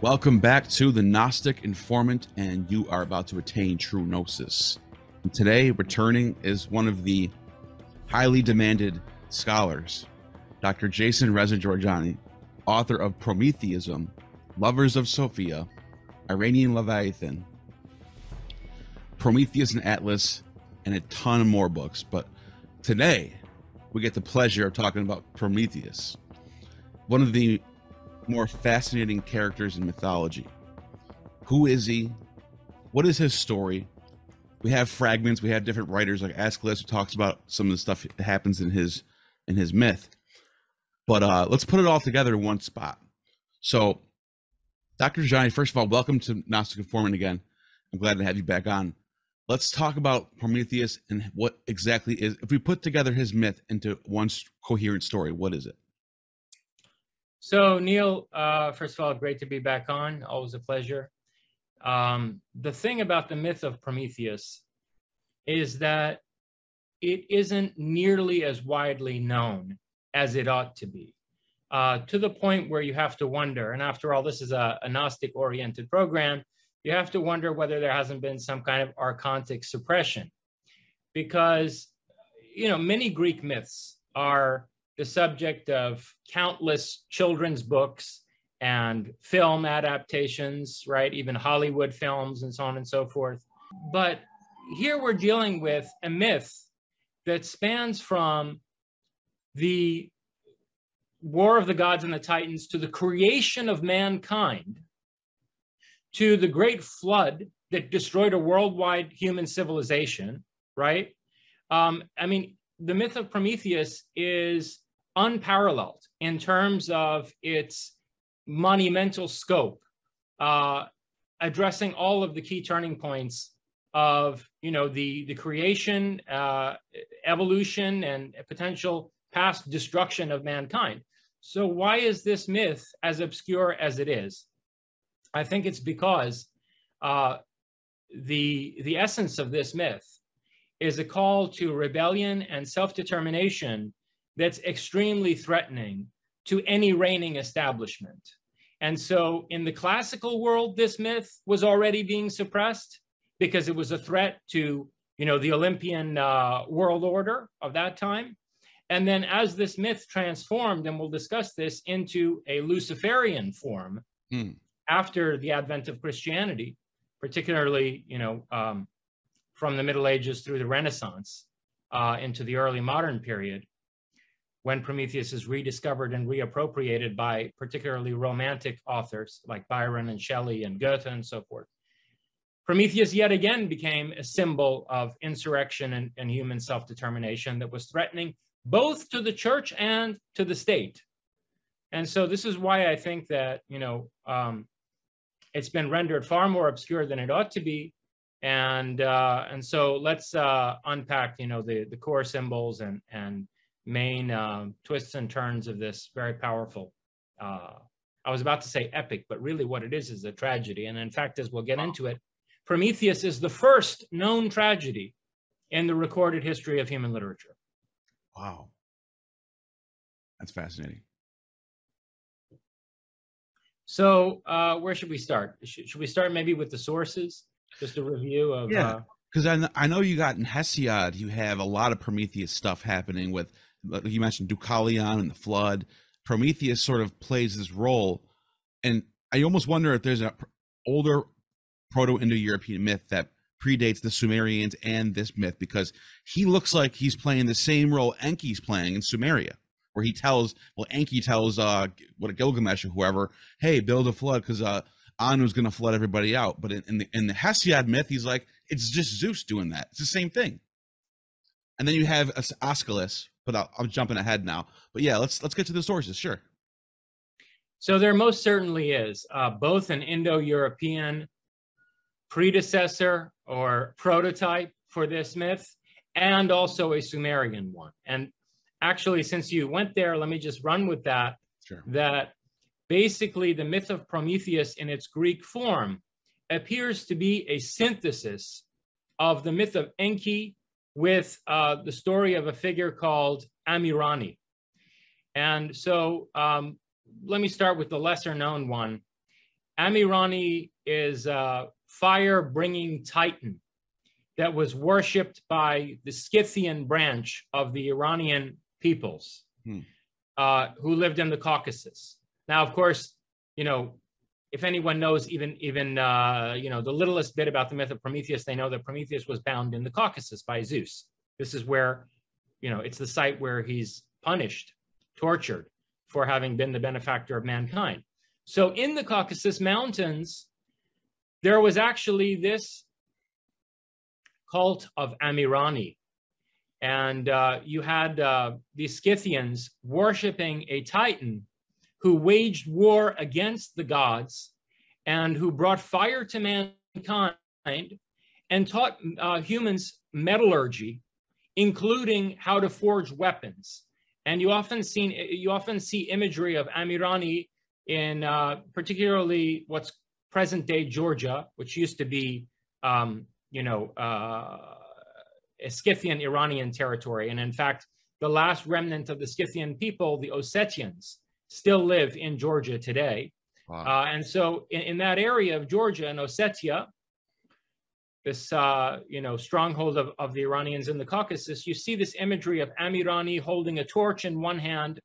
Welcome back to the Gnostic Informant, and you are about to attain true gnosis. And today, returning is one of the highly demanded scholars, Dr. Jason Reza Jorjani, author of Prometheism, Lovers of Sophia, Iranian Leviathan, Prometheus and Atlas, and a ton more books. But today, we get the pleasure of talking about Prometheus, one of the more fascinating characters in mythology. Who is he? What is his story? We have fragments. We have different writers like Aeschylus who talks about some of the stuff that happens in his in his myth. But uh, let's put it all together in one spot. So, Dr. Jorjani, first of all, welcome to Gnostic Informant again. I'm glad to have you back on. Let's talk about Prometheus and what exactly is. If we put together his myth into one coherent story, what is it? So Neil, uh, first of all, great to be back on. Always a pleasure. Um, the thing about the myth of Prometheus is that it isn't nearly as widely known as it ought to be, uh, to the point where you have to wonder. And after all, this is a, a Gnostic-oriented program. You have to wonder whether there hasn't been some kind of archontic suppression, because you know many Greek myths are the subject of countless children's books and film adaptations, right? Even Hollywood films and so on and so forth. But here we're dealing with a myth that spans from the War of the Gods and the Titans to the creation of mankind to the great flood that destroyed a worldwide human civilization, right? Um, I mean, the myth of Prometheus is unparalleled in terms of its monumental scope, uh, addressing all of the key turning points of you know the the creation, uh, evolution, and potential past destruction of mankind. So why is this myth as obscure as it is? I think it's because uh, the the essence of this myth is a call to rebellion and self-determination that's extremely threatening to any reigning establishment. And so in the classical world, this myth was already being suppressed because it was a threat to, you know, the Olympian uh, world order of that time. And then as this myth transformed, and we'll discuss this, into a Luciferian form mm. after the advent of Christianity, particularly, you know, um, from the Middle Ages through the Renaissance uh, into the early modern period, when Prometheus is rediscovered and reappropriated by particularly romantic authors like Byron and Shelley and Goethe and so forth. Prometheus yet again became a symbol of insurrection and, and human self-determination that was threatening both to the church and to the state. And so this is why I think that, you know, um, it's been rendered far more obscure than it ought to be. And uh, and so let's uh, unpack, you know, the, the core symbols and, and main um, twists and turns of this very powerful. Uh, I was about to say epic, but really what it is is a tragedy. And in fact, as we'll get into it, Prometheus is the first known tragedy in the recorded history of human literature. Wow. That's fascinating. So, uh, where should we start? Should, should, we start maybe with the sources? Just a review of. Yeah, because uh, I, I know you got in Hesiod, you have a lot of Prometheus stuff happening with you mentioned Deucalion and the flood. Prometheus sort of plays this role, and I almost wonder if there's an older Proto-Indo-European myth that predates the Sumerians and this myth because he looks like he's playing the same role Enki's playing in Sumeria, where he tells, well, Enki tells uh what a Gilgamesh or whoever, hey, build a flood because uh Anu's going to flood everybody out. But in, in the in the Hesiod myth, he's like, it's just Zeus doing that. It's the same thing. And then you have Aeschylus, but I'll, I'm jumping ahead now. But yeah, let's let's get to the sources. Sure. So there most certainly is uh, both an Indo-European predecessor or prototype for this myth, and also a Sumerian one. And actually, since you went there, let me just run with that. Sure. That basically the myth of Prometheus in its Greek form appears to be a synthesis of the myth of Enki with uh, the story of a figure called Amirani. And so um, let me start with the lesser known one. Amirani is a fire bringing titan that was worshipped by the Scythian branch of the Iranian peoples hmm. uh, who lived in the Caucasus. Now, of course, you know, if anyone knows even even uh, you know the littlest bit about the myth of Prometheus, they know that Prometheus was bound in the Caucasus by Zeus. This is where, you know, it's the site where he's punished, tortured for having been the benefactor of mankind. So in the Caucasus Mountains, there was actually this cult of Amirani. And uh, you had uh, the Scythians worshiping a titan who waged war against the gods and who brought fire to mankind and taught uh, humans metallurgy, including how to forge weapons. And you often see you often see imagery of Amirani in uh, particularly what's present day Georgia, which used to be, um, you know, uh, Scythian Iranian territory. And in fact, the last remnant of the Scythian people, the Ossetians, still live in Georgia today. Wow. Uh, and so in, in, that area of Georgia and Ossetia, this uh, you know stronghold of, of the Iranians in the Caucasus, you see this imagery of Amirani holding a torch in one hand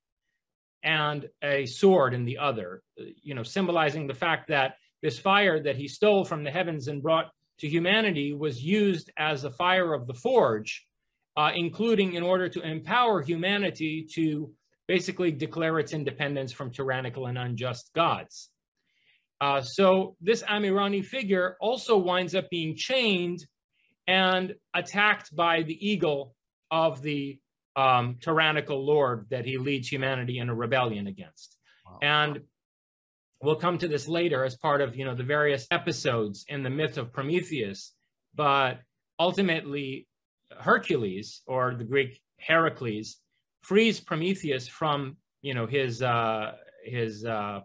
and a sword in the other, you know, symbolizing the fact that this fire that he stole from the heavens and brought to humanity was used as a fire of the forge, uh, including in order to empower humanity to basically declare its independence from tyrannical and unjust gods. Uh, so this Amirani figure also winds up being chained and attacked by the eagle of the um, tyrannical lord that he leads humanity in a rebellion against. Wow. And we'll come to this later as part of you know the various episodes in the myth of Prometheus. But ultimately, Hercules or the Greek Heracles frees Prometheus from you know his uh, his uh,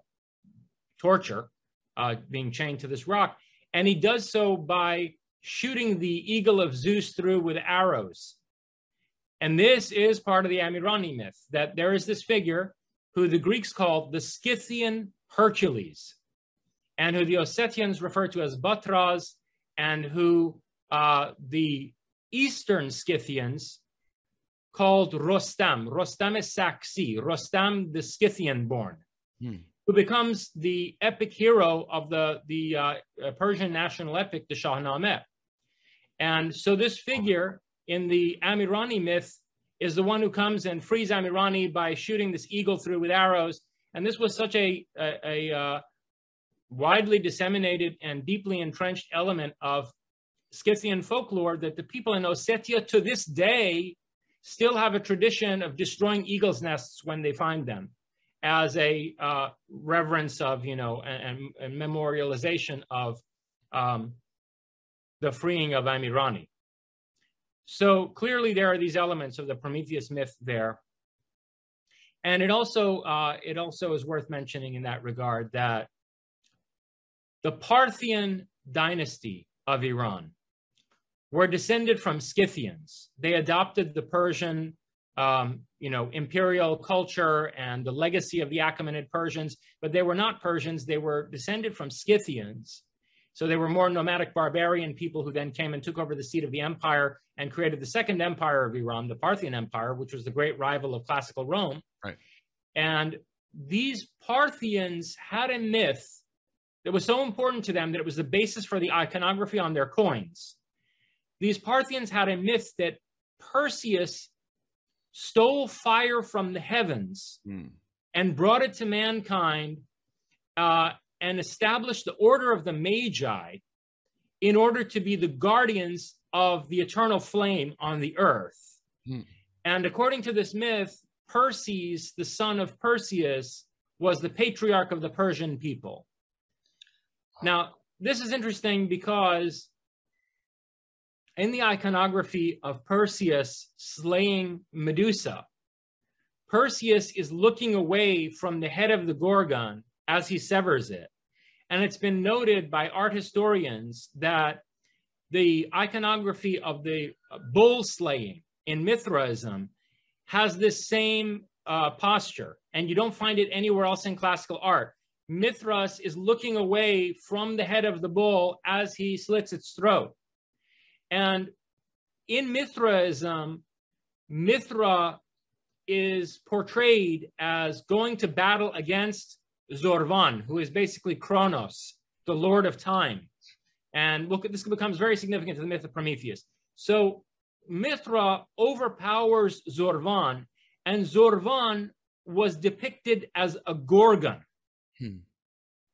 torture, uh, being chained to this rock, and he does so by shooting the eagle of Zeus through with arrows. And this is part of the Amirani myth that there is this figure who the Greeks called the Scythian Hercules, and who the Ossetians refer to as Batraz, and who uh, the Eastern Scythians called Rostam. Rostam is Saksi, Rostam the Scythian born, hmm. who becomes the epic hero of the, the uh, uh Persian national epic, the Shahnameh. And so this figure in the Amirani myth is the one who comes and frees Amirani by shooting this eagle through with arrows. And this was such a, a, a uh, widely disseminated and deeply entrenched element of Scythian folklore that the people in Ossetia to this day still have a tradition of destroying eagles' nests when they find them as a uh, reverence of, you know, and, and memorialization of um, the freeing of Amirani. So clearly there are these elements of the Prometheus myth there. And it also, uh, it also is worth mentioning in that regard that the Parthian dynasty of Iran were descended from Scythians. They adopted the Persian, um, you know, imperial culture and the legacy of the Achaemenid Persians, but they were not Persians. They were descended from Scythians. So they were more nomadic barbarian people who then came and took over the seat of the empire and created the second empire of Iran, the Parthian Empire, which was the great rival of classical Rome. Right. And these Parthians had a myth that was so important to them that it was the basis for the iconography on their coins. These Parthians had a myth that Perseus stole fire from the heavens mm. and brought it to mankind uh, and established the order of the Magi in order to be the guardians of the eternal flame on the earth. Mm. And according to this myth, Perses, the son of Perseus, was the patriarch of the Persian people. Now, this is interesting because in the iconography of Perseus slaying Medusa, Perseus is looking away from the head of the Gorgon as he severs it. And it's been noted by art historians that the iconography of the bull slaying in Mithraism has this same uh, posture, and you don't find it anywhere else in classical art. Mithras is looking away from the head of the bull as he slits its throat. And in Mithraism, Mithra is portrayed as going to battle against Zorvan, who is basically Kronos, the Lord of Time. And look, this becomes very significant to the myth of Prometheus. So Mithra overpowers Zorvan, and Zorvan was depicted as a gorgon. Hmm.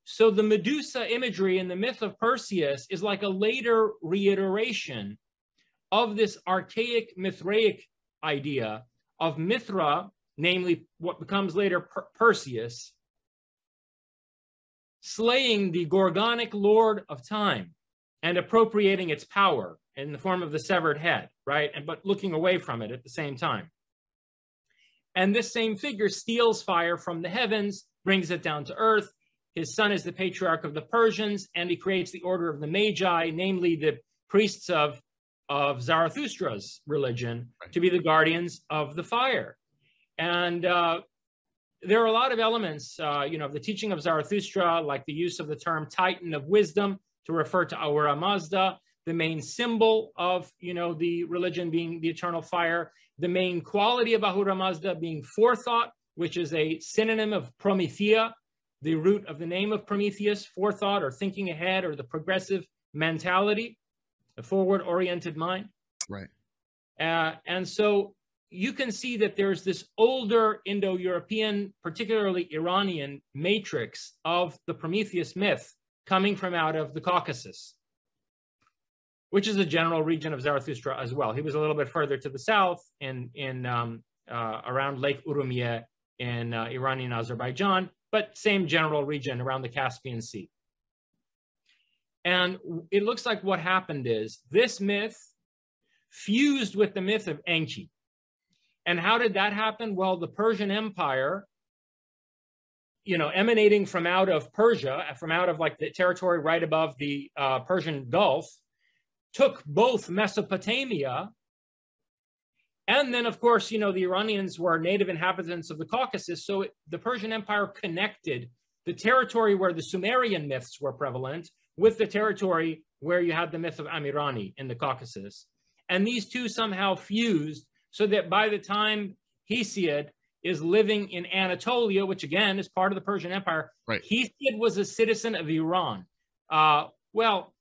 So the Medusa imagery in the myth of Perseus is like a later reiteration of this archaic Mithraic idea of Mithra, namely what becomes later per- Perseus, slaying the Gorgonic lord of time and appropriating its power in the form of the severed head, right? And but looking away from it at the same time. And this same figure steals fire from the heavens, brings it down to earth. His son is the patriarch of the Persians, and he creates the order of the Magi, namely the priests of, of Zarathustra's religion, right. to be the guardians of the fire. And uh, there are a lot of elements, uh, you know, of the teaching of Zarathustra, like the use of the term Titan of wisdom to refer to Ahura Mazda, the main symbol of, you know, the religion being the eternal fire, the main quality of Ahura Mazda being forethought, which is a synonym of Promethea, the root of the name of Prometheus, forethought or thinking ahead or the progressive mentality, a forward-oriented mind. Right. Uh, and so you can see that there's this older Indo-European, particularly Iranian matrix of the Prometheus myth coming from out of the Caucasus which is a general region of Zarathustra as well. He was a little bit further to the south in, in um, uh, around Lake Urumia in uh, Iranian Azerbaijan, but same general region around the Caspian Sea. And it looks like what happened is this myth fused with the myth of Enki. And how did that happen? Well, the Persian Empire, you know, emanating from out of Persia, from out of like the territory right above the uh, Persian Gulf, took both Mesopotamia and then, of course, you know, the Iranians were native inhabitants of the Caucasus. So it, the Persian Empire connected the territory where the Sumerian myths were prevalent with the territory where you had the myth of Amirani in the Caucasus. And these two somehow fused so that by the time Hesiod is living in Anatolia, which again is part of the Persian Empire, right. Hesiod was a citizen of Iran. Uh, well,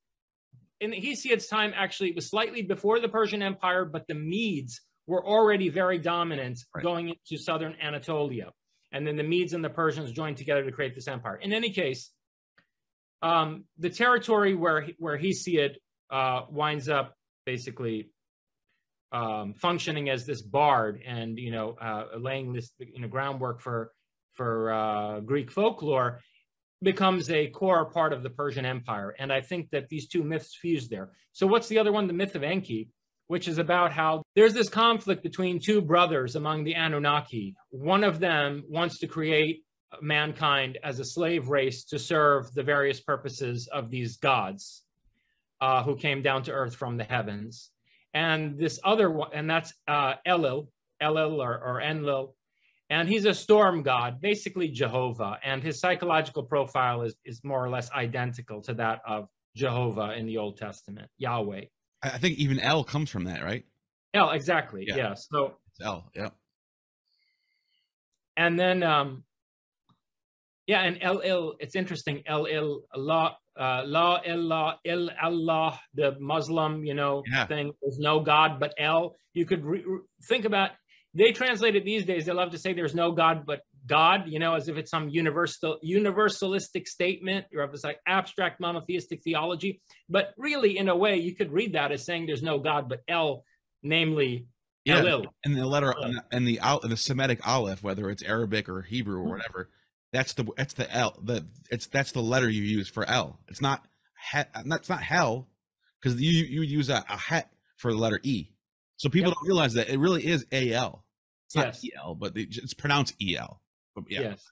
in Hesiod's time, actually, it was slightly before the Persian Empire, but the Medes were already very dominant right. going into southern Anatolia. And then the Medes and the Persians joined together to create this empire. In any case, um, the territory where, where Hesiod uh, winds up basically um, functioning as this bard and, you know, uh, laying this, you know, groundwork for, for uh, Greek folklore becomes a core part of the Persian Empire. And I think that these two myths fuse there. So what's the other one? The myth of Enki, which is about how there's this conflict between two brothers among the Anunnaki. One of them wants to create mankind as a slave race to serve the various purposes of these gods uh, who came down to earth from the heavens. And this other one, and that's uh, Elil, Elil or, or Enlil, and he's a storm god, basically Jehovah. And his psychological profile is, is more or less identical to that of Jehovah in the Old Testament, Yahweh. I think even L comes from that, right? L, exactly. Yeah. yeah. So it's El, yeah. And then, um, yeah, and Il, it's interesting. Il, Allah, uh, La Allah, Il Allah, the Muslim, you know, yeah. thing. There's no God but L. You could re- think about they translate it these days. They love to say there's no God but God, you know, as if it's some universal universalistic statement or if it's like abstract monotheistic theology. But really, in a way, you could read that as saying there's no God but El, namely yeah, Elil. And the letter and the the Semitic Aleph, whether it's Arabic or Hebrew or hmm. whatever, that's the that's the L. The it's that's the letter you use for L. It's not that's not hell because you you use a, a het for the letter E. So people yep. don't realize that it really is AL. It's not yes. EL, but it's pronounced EL. But yeah. Yes.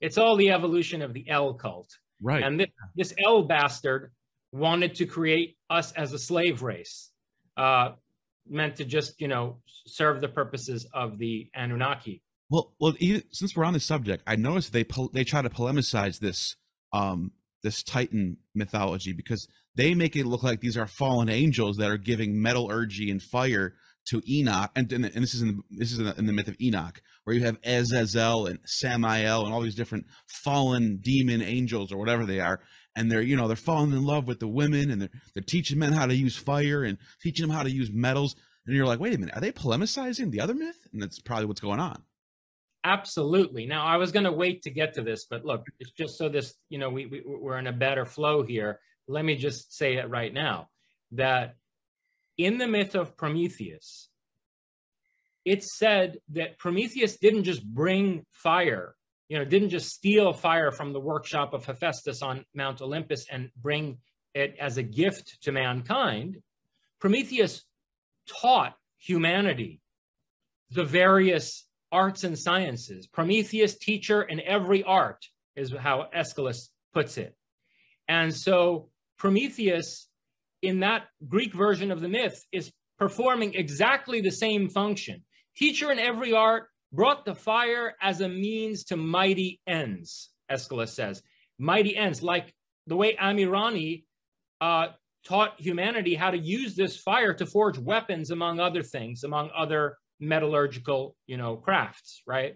It's all the evolution of the L cult. Right. And this, this El bastard wanted to create us as a slave race, uh, meant to just, you know, serve the purposes of the Anunnaki. Well, well, since we're on the subject, I noticed they they try to polemicize this um this Titan mythology because they make it look like these are fallen angels that are giving metallurgy and fire to Enoch, and, and, this is in the, this is in the, in the, myth of Enoch, where you have Azazel and Samael and all these different fallen demon angels or whatever they are, and they're you know they're falling in love with the women and they're they're teaching men how to use fire and teaching them how to use metals, and you're like, wait a minute, are they polemicizing the other myth? And that's probably what's going on. Absolutely. Now, I was going to wait to get to this, but look, it's just so this, you know, we, we we're in a better flow here. Let me just say it right now that in the myth of Prometheus, it's said that Prometheus didn't just bring fire, you know, didn't just steal fire from the workshop of Hephaestus on Mount Olympus and bring it as a gift to mankind. Prometheus taught humanity the various arts and sciences. Prometheus, teacher in every art, is how Aeschylus puts it. And so Prometheus in that Greek version of the myth is performing exactly the same function. Teacher in every art brought the fire as a means to mighty ends, Aeschylus says. Mighty ends, like the way Amirani uh, taught humanity how to use this fire to forge weapons, among other things, among other metallurgical, you know, crafts, right?